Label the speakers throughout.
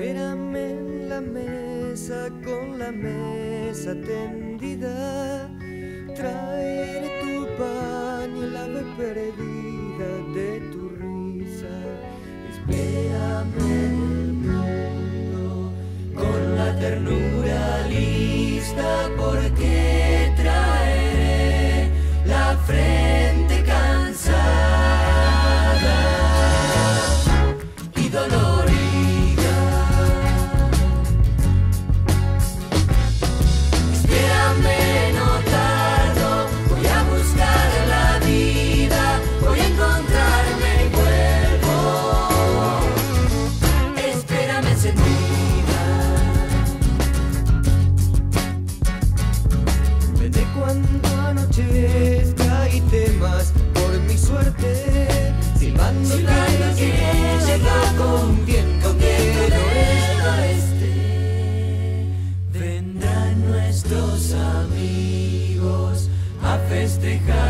Speaker 1: Espérame en la mesa con la mesa tendida. Traeré tu pan y la ave perdida de tu risa. Espérame en el mundo con la ternura lista. festejar.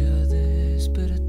Speaker 1: measure this, but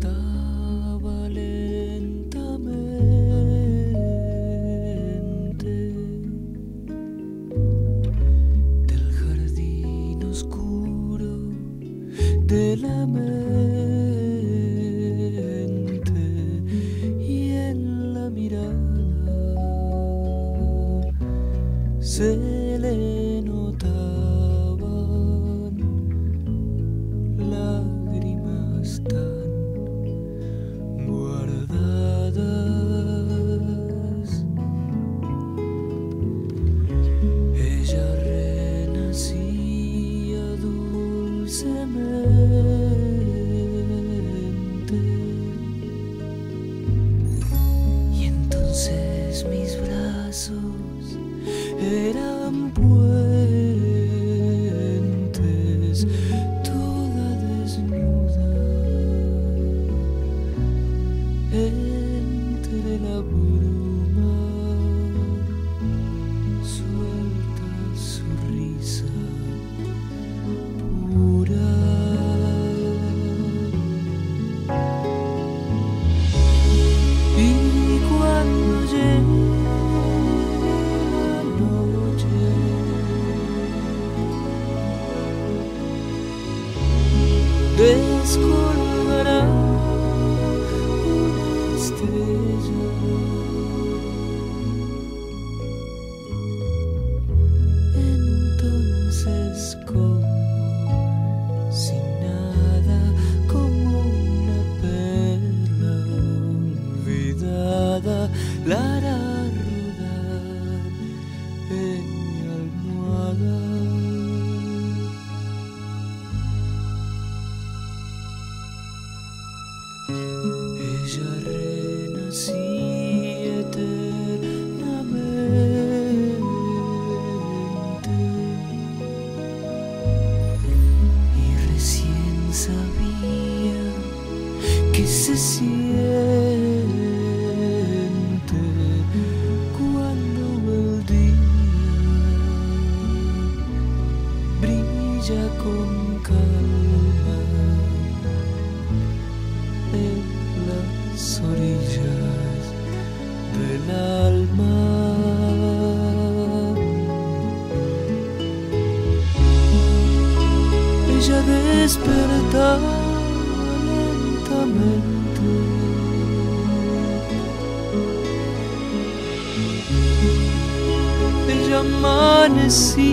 Speaker 1: sabía que se siente sim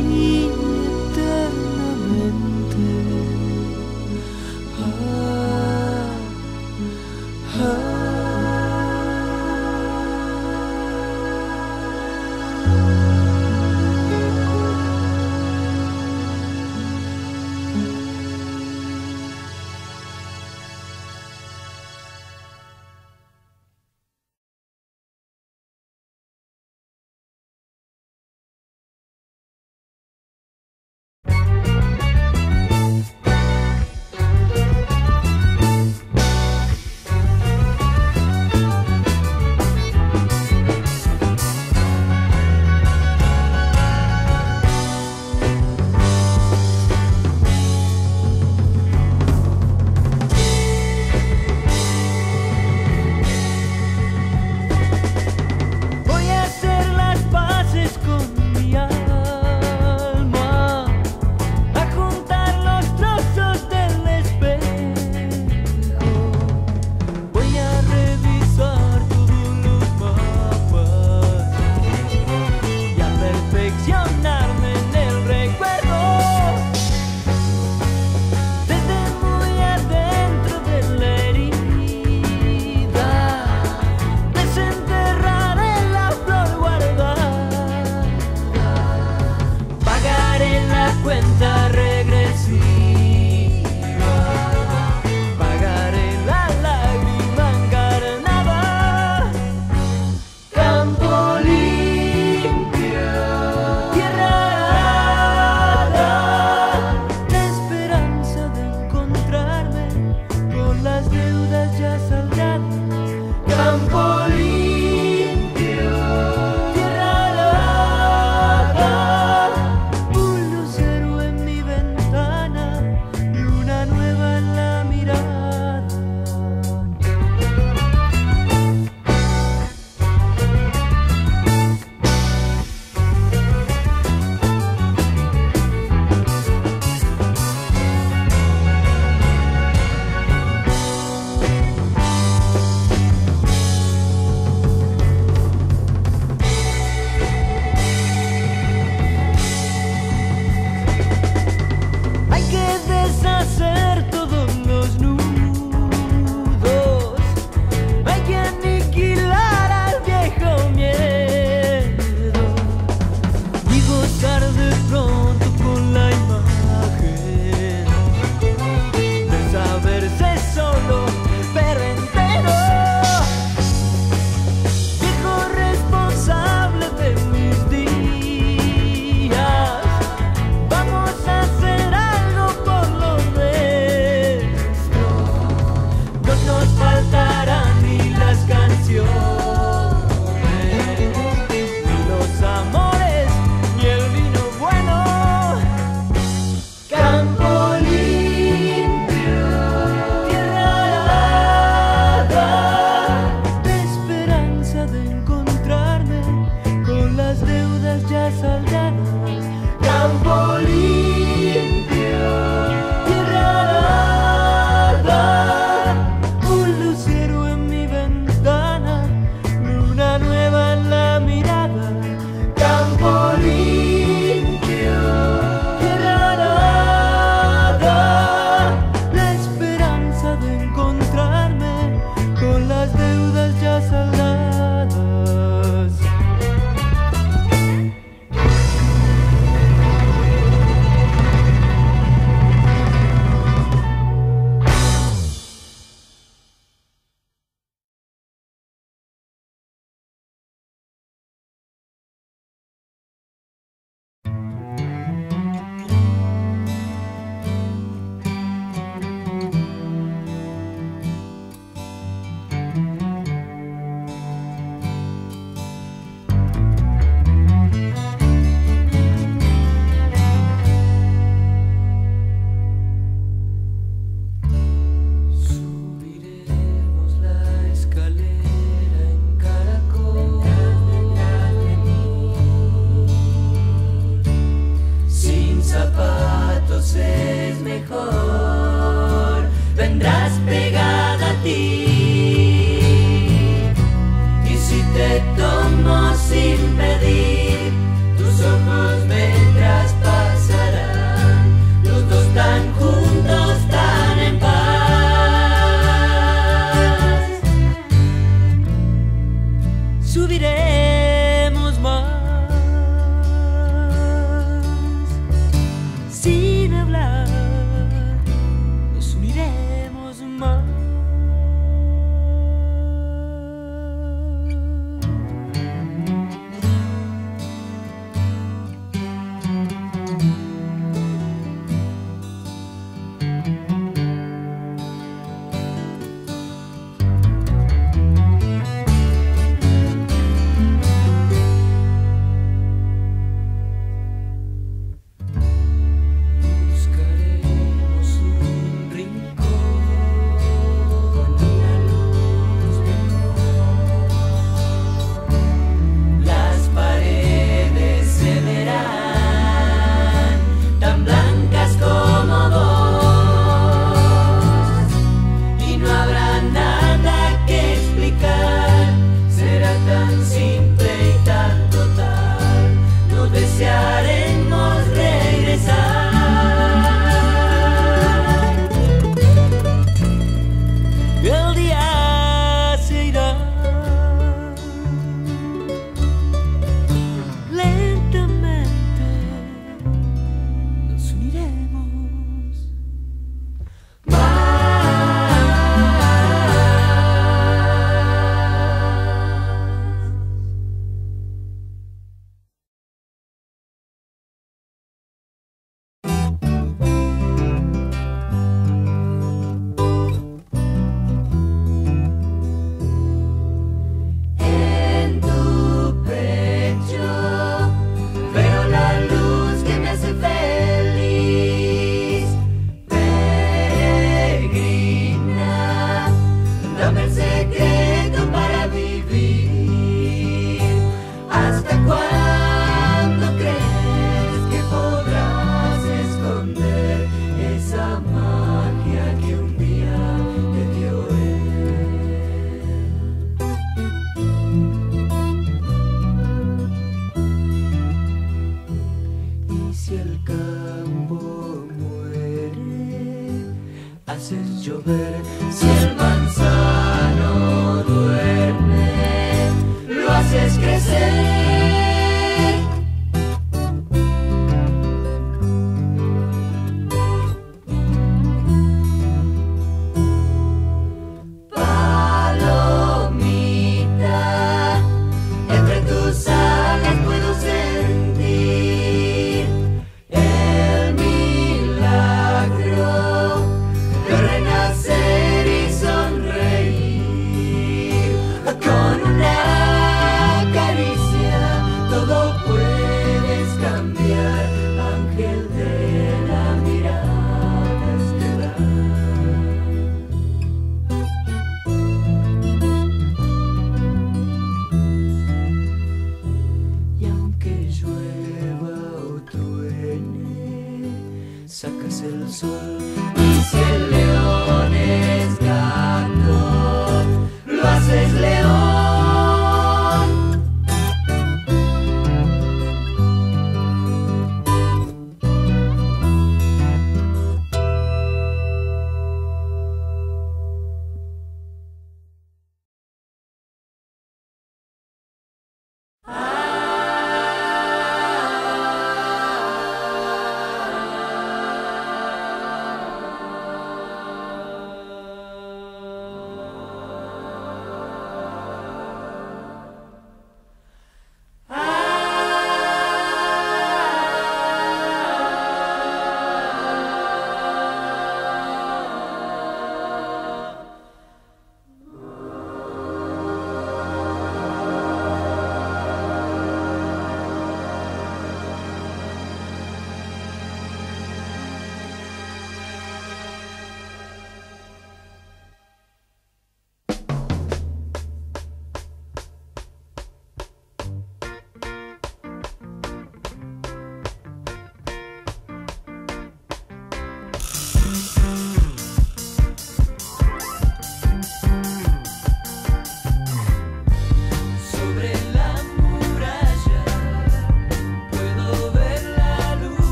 Speaker 1: si el manzano